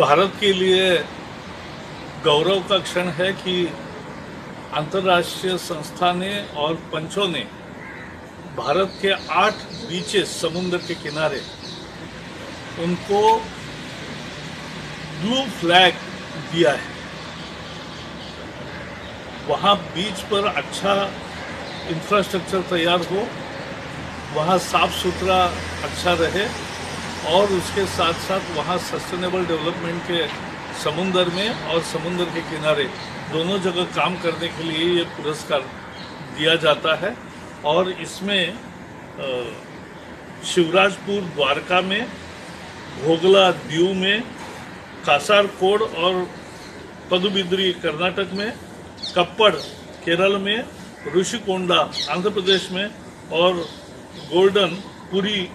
भारत के लिए गौरव का क्षण है कि अंतर्राष्ट्रीय संस्था ने और पंचों ने भारत के आठ बीचेस समुद्र के किनारे उनको ब्लू फ्लैग दिया है। वहाँ बीच पर अच्छा इंफ्रास्ट्रक्चर तैयार हो, वहाँ साफ़ सुथरा अच्छा रहे और उसके साथ साथ वहाँ सस्टेनेबल डेवलपमेंट के समुंदर में और समुंदर के किनारे दोनों जगह काम करने के लिए ये पुरस्कार दिया जाता है। और इसमें शिवराजपुर द्वारका में, घोगला दीव में, कासारकोड और पदुबिद्री कर्नाटक में, कप्पड़ केरल में, ऋषिकोंडा आंध्र प्रदेश में और गोल्डन पुरी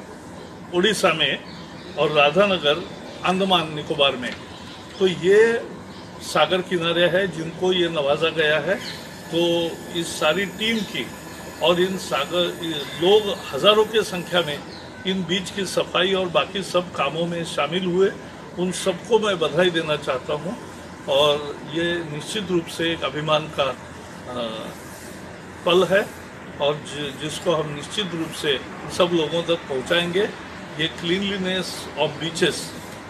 उड़ीसा में और राधानगर अंडमान निकोबार में। तो ये सागर किनारे हैं, जिनको ये नवाजा गया है तो इस सारी टीम की और इन सागर, लोग हज़ारों के संख्या में इन बीच की सफ़ाई और बाकी सब कामों में शामिल हुए। उन सबको मैं बधाई देना चाहता हूँ और ये निश्चित रूप से एक अभिमान का पल है और जिसको हम निश्चित रूप से सब लोगों तक पहुंचाएँगे। ये क्लीनलीनेस ऑफ़ बीचेस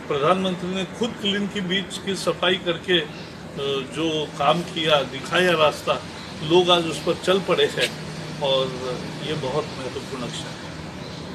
प्रधानमंत्री ने खुद क्लीन की बीच की सफ़ाई करके जो काम किया, दिखाया रास्ता, लोग आज उस पर चल पड़े हैं और ये बहुत महत्वपूर्ण अक्षर है।